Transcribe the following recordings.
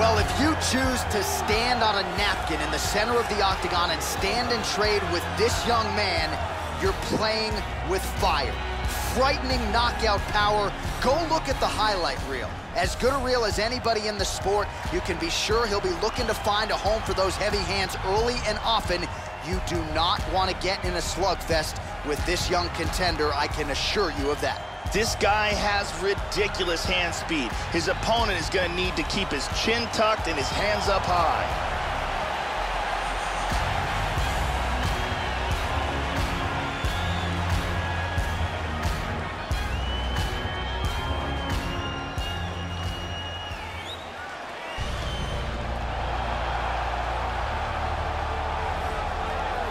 Well, if you choose to stand on a napkin in the center of the octagon and stand and trade with this young man, you're playing with fire. Frightening knockout power. Go look at the highlight reel. As good a reel as anybody in the sport, you can be sure he'll be looking to find a home for those heavy hands early and often. You do not want to get in a slugfest with this young contender, I can assure you of that. This guy has ridiculous hand speed. His opponent is going to need to keep his chin tucked and his hands up high.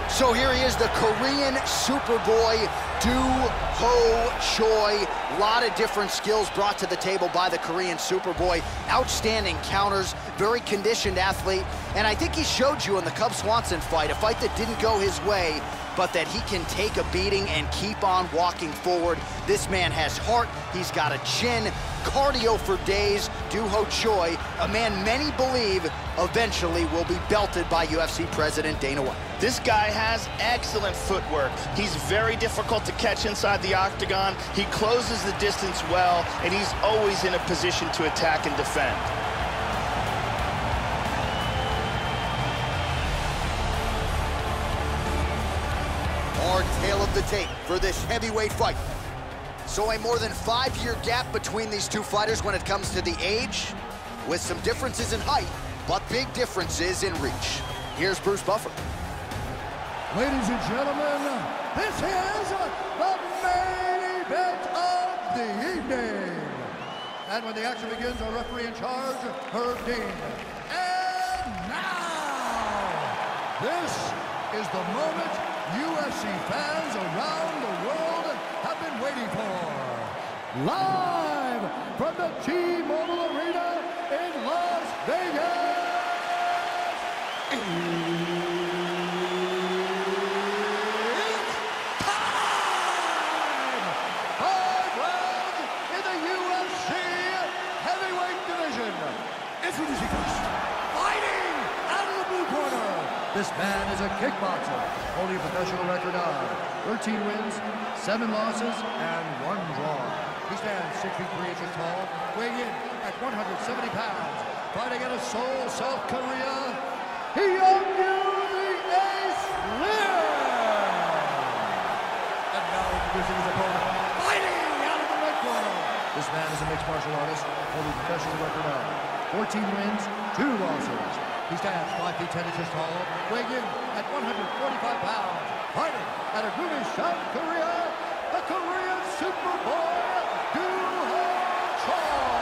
So here he is, the Korean Superboy, Do Ho Choi. A lot of different skills brought to the table by the Korean Superboy. Outstanding counters, very conditioned athlete. And I think he showed you in the Cub Swanson fight, a fight that didn't go his way, but that he can take a beating and keep on walking forward. This man has heart, he's got a chin, cardio for days. Do Ho Choi, a man many believe eventually will be belted by UFC President Dana White. This guy has excellent footwork. He's very difficult to catch inside the octagon. He closes the distance well, and he's always in a position to attack and defend. Hard tail of the tape for this heavyweight fight. So a more than five-year gap between these two fighters when it comes to the age, with some differences in height, but big differences in reach. Here's Bruce Buffer. Ladies and gentlemen, this is the evening. And when the action begins, our referee in charge, Herb Dean. And now, this is the moment UFC fans around the world have been waiting for. Live from the T-Mobile Arena in Las Vegas. This man is a kickboxer, holding a professional record of 13 wins, 7 losses, and 1 draw. He stands 6 feet 3 inches tall, weighing in at 170 pounds, fighting out of Seoul, South Korea, Hyun the Ace Lim! And now introducing his opponent, fighting out of the red corner. This man is a mixed martial artist, holding a professional record of 14 wins, 2 losses, he stands 5 feet 10 inches tall, weighing in at 145 pounds. Fighting out of Gumi, South Korea, the Korean Superboy, Do Ho Choi.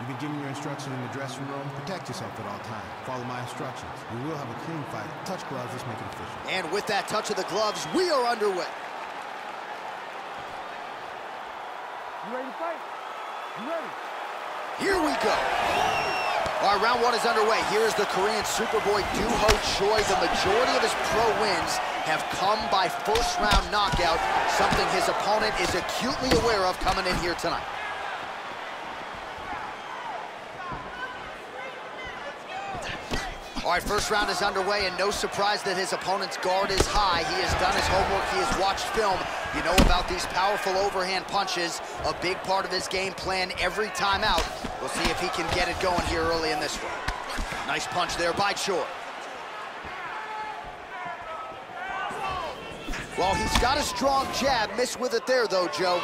You've been given your instruction in the dressing room. Protect yourself at all times. Follow my instructions. We will have a clean fight. Touch gloves. Let's make it official. And with that touch of the gloves, we are underway. You ready to fight? You ready? Here we go. All right, round one is underway. Here's the Korean Superboy Do Ho Choi. The majority of his pro wins have come by first round knockout, something his opponent is acutely aware of coming in here tonight. All right, first round is underway, and no surprise that his opponent's guard is high. He has done his homework. He has watched film. You know about these powerful overhand punches, a big part of his game plan every time out. We'll see if he can get it going here early in this one. Nice punch there by Choi. Well, he's got a strong jab. Missed with it there, though, Joe.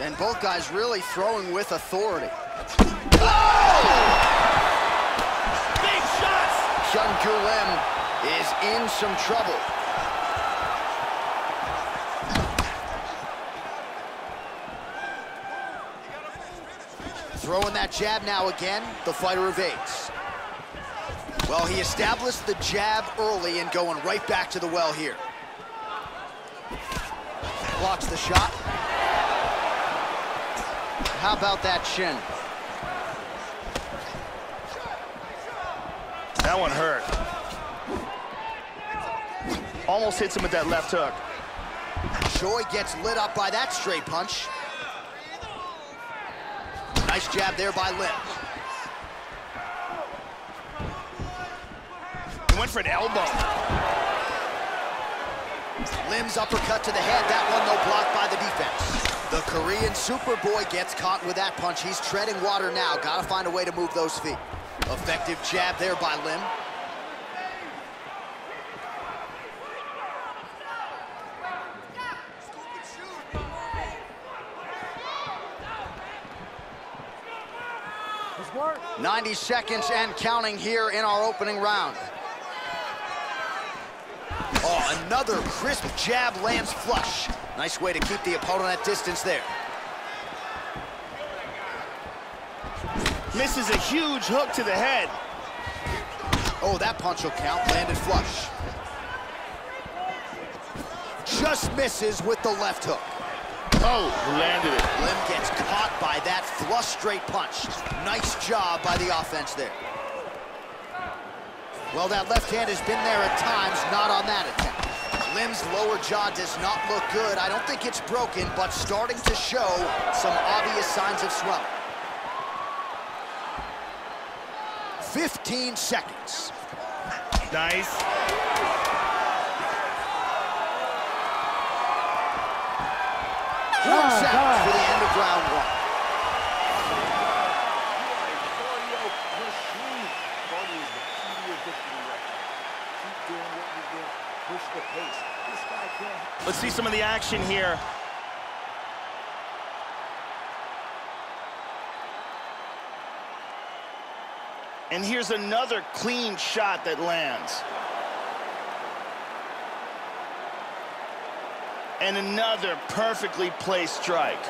And both guys really throwing with authority. Oh! Big shots! Gyu Lim is in some trouble. Throwing that jab now again, the fighter evades. Well, he established the jab early and going right back to the well here. Blocks the shot. How about that chin? That one hurt. Almost hits him with that left hook. Choi gets lit up by that straight punch. Nice jab there by Lim. He went for an elbow. Lim's uppercut to the head. That one, though, blocked by the defense. The Korean Superboy gets caught with that punch. He's treading water now. Got to find a way to move those feet. Effective jab there by Lim. 90 seconds and counting here in our opening round. Oh, another crisp jab lands flush. Nice way to keep the opponent at distance there. Misses a huge hook to the head. Oh, that punch will count. Landed flush. Just misses with the left hook. Oh, landed it. Lim gets caught by that flush straight punch. Nice job by the offense there. Well, that left hand has been there at times, not on that attempt. Lim's lower jaw does not look good. I don't think it's broken, but starting to show some obvious signs of swelling. 15 seconds. Nice. One Ah, set God. for the end of round one. cardio machine. Cardio is the key to your victory right now. Keep doing what you do. Push the pace. This guy can't. Let's see some of the action here. And here's another clean shot that lands. And another perfectly placed strike.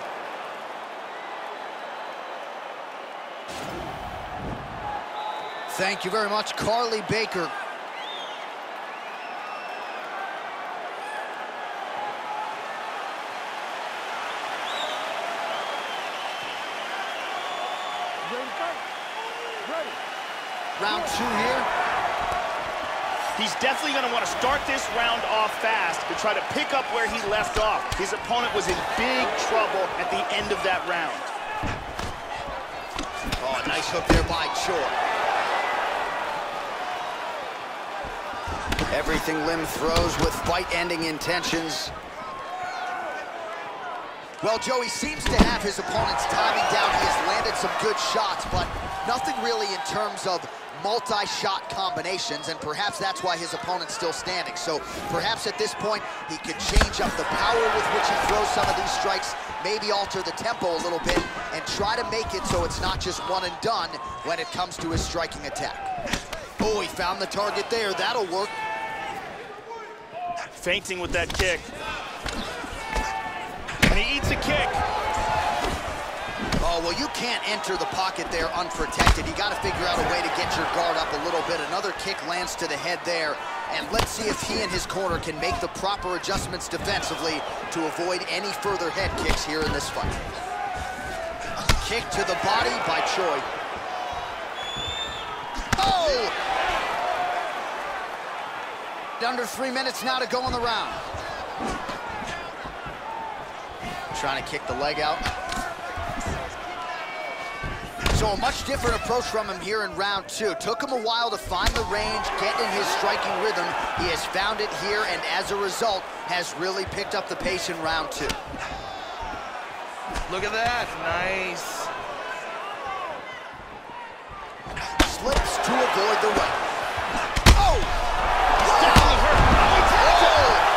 Thank you very much, Carly Baker. You ready to fight? Ready. Round two here. He's definitely going to want to start this round off fast to try to pick up where he left off. His opponent was in big trouble at the end of that round. Oh, nice hook there by Choi. Everything Lim throws with fight-ending intentions. Well, Joey seems to have his opponent's timing down. He has landed some good shots, but nothing really in terms of multi-shot combinations, and perhaps that's why his opponent's still standing. So perhaps at this point, he could change up the power with which he throws some of these strikes, maybe alter the tempo a little bit, and try to make it so it's not just one and done when it comes to his striking attack. Oh, he found the target there. That'll work. Fainting with that kick. And he eats a kick. Well, you can't enter the pocket there unprotected. You got to figure out a way to get your guard up a little bit. Another kick lands to the head there. And let's see if he and his corner can make the proper adjustments defensively to avoid any further head kicks here in this fight. Kick to the body by Choi. Oh! Under three minutes now to go in the round. Trying to kick the leg out. So a much different approach from him here in round two. Took him a while to find the range, get in his striking rhythm. He has found it here, and as a result, has really picked up the pace in round two. Look at that. Nice. Slips to avoid the right. Oh! Definitely hurt. Oh, he tapped it. Oh!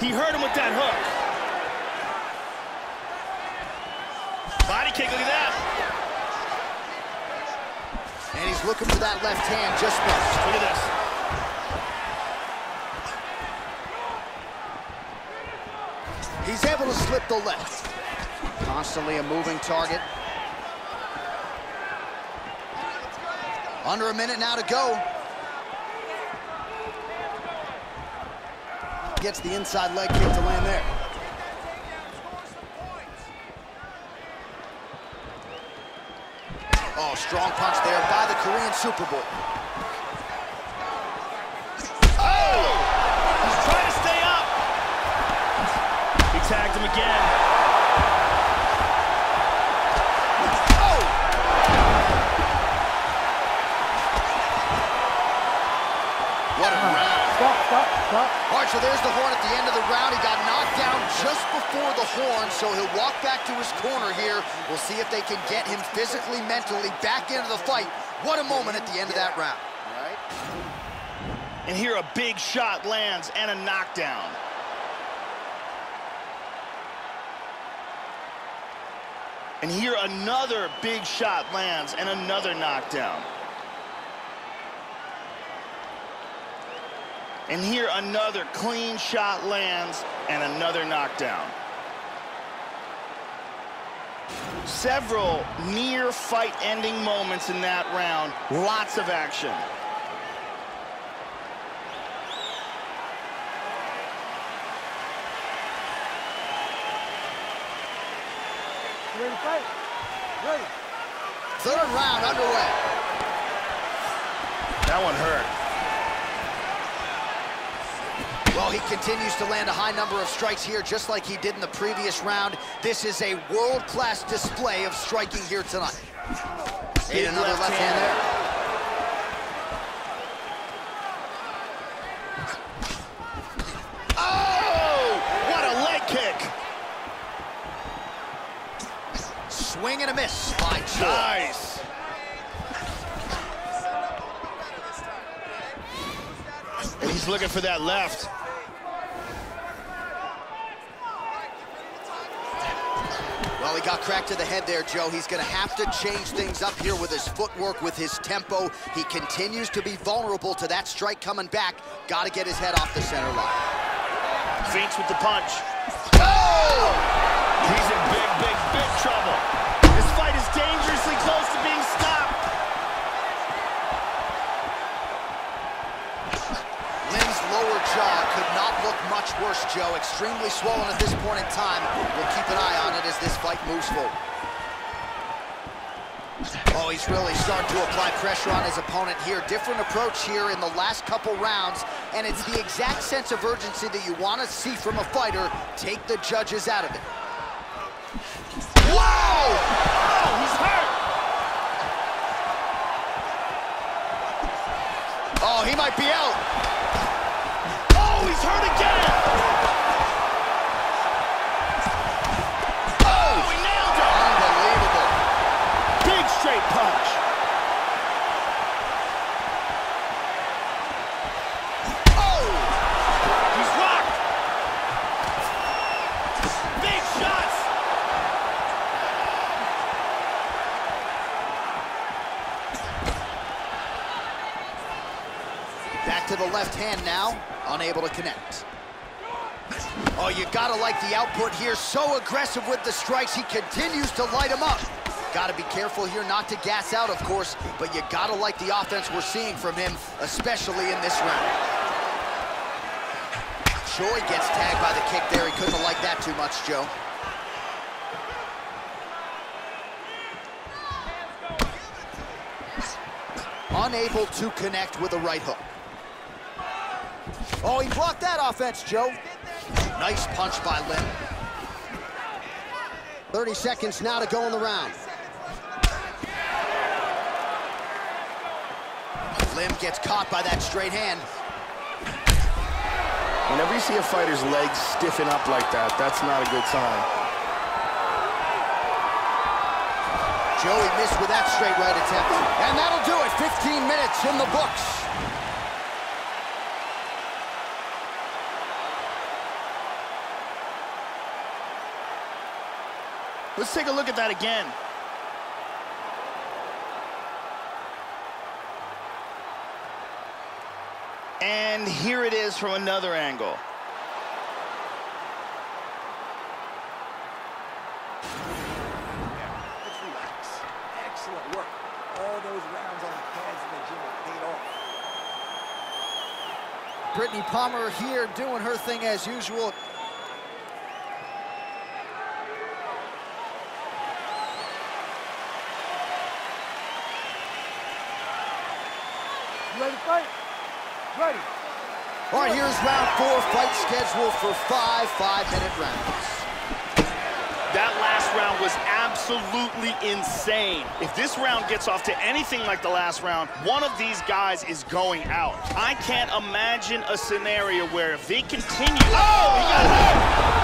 He hurt him with that hook. Body kick, look at that. And he's looking for that left hand, just missed. Look at this. He's able to slip the left. Constantly a moving target. Under a minute now to go. Gets the inside leg kick to land there. Oh, strong punch there by the Korean Superboy. Round. Stop, stop, stop. Archer, there's the horn at the end of the round. He got knocked down just before the horn, so he'll walk back to his corner here. We'll see if they can get him physically, mentally back into the fight. What a moment at the end of that round. And here a big shot lands and a knockdown. And here another big shot lands and another knockdown. And here another clean shot lands and another knockdown. Several near fight ending moments in that round. Lots of action. Ready to fight? Ready. Third round underway. That one hurt. Well, he continues to land a high number of strikes here, just like he did in the previous round. This is a world-class display of striking here tonight. Ate another left left hand there. Oh! What a leg kick! Swing and a miss by Choi. Nice. And he's looking for that left. Well, he got cracked to the head there, Joe. He's going to have to change things up here with his footwork, with his tempo. He continues to be vulnerable to that strike coming back. Got to get his head off the center line. Feints with the punch. Oh! He's in big, big, big trouble. This fight is dangerously close to being stopped. Lim's lower jaw look much worse, Joe. Extremely swollen at this point in time. We'll keep an eye on it as this fight moves forward. Oh, he's really starting to apply pressure on his opponent here. Different approach here in the last couple rounds, and it's the exact sense of urgency that you want to see from a fighter. Take the judges out of it. Whoa! Oh, he's hurt. Oh, he might be out. Hurt again. Hand now, unable to connect. Oh, you gotta like the output here. So aggressive with the strikes, he continues to light him up. Gotta be careful here not to gas out, of course, but you gotta like the offense we're seeing from him, especially in this round. Choi gets tagged by the kick there. He couldn't have liked that too much, Joe. Unable to connect with a right hook. Oh, he blocked that offense, Joe. Nice punch by Lim. 30 seconds now to go in the round. Lim gets caught by that straight hand. Whenever you see a fighter's legs stiffen up like that, that's not a good sign. Joey missed with that straight right attempt. And that'll do it. 15 minutes in the books. Let's take a look at that again. And here it is from another angle. Excellent work. All those rounds on the pads in the gym paid off. Brittany Palmer here doing her thing as usual. You ready to fight? Ready. All right, here's round four, fight scheduled for five five-minute rounds. That last round was absolutely insane. If this round gets off to anything like the last round, one of these guys is going out. I can't imagine a scenario where if they continue... Oh, he got hurt!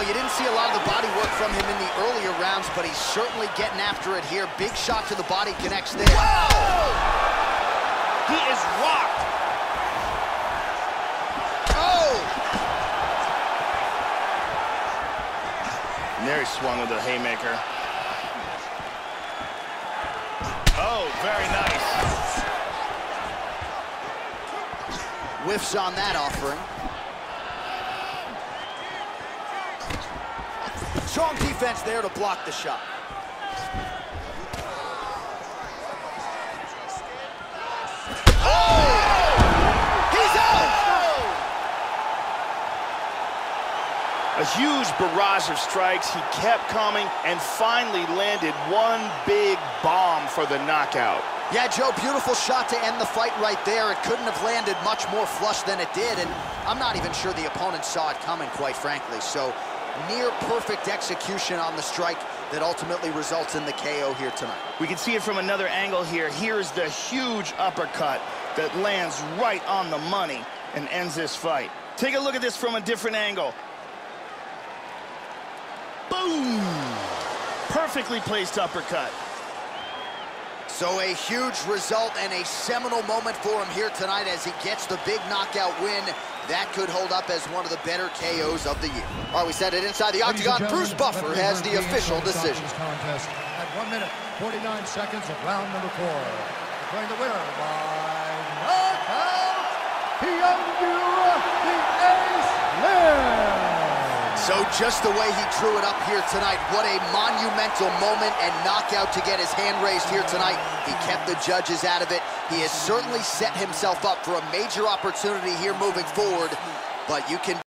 Well, you didn't see a lot of the body work from him in the earlier rounds, but he's certainly getting after it here. Big shot to the body connects there. He is rocked. Oh! And there he swung with a haymaker. Oh, very nice. Whiffs on that offering. Strong defense there to block the shot. Oh! He's out! A huge barrage of strikes. He kept coming and finally landed one big bomb for the knockout. Yeah, Joe, beautiful shot to end the fight right there. It couldn't have landed much more flush than it did, and I'm not even sure the opponent saw it coming, quite frankly. So, near perfect execution on the strike that ultimately results in the KO here tonight. We can see it from another angle here. Here's the huge uppercut that lands right on the money and ends this fight. Take a look at this from a different angle. Boom! Perfectly placed uppercut. So a huge result and a seminal moment for him here tonight as he gets the big knockout win. That could hold up as one of the better KOs of the year. All right, we set it inside the Ladies octagon. Bruce Buffer has the official decision. contest at 1 minute, 49 seconds of round number four. Declaring the winner by knockout, Hyun Gyu So just the way he drew it up here tonight, what a monumental moment and knockout to get his hand raised here tonight. He kept the judges out of it. He has certainly set himself up for a major opportunity here moving forward, but you can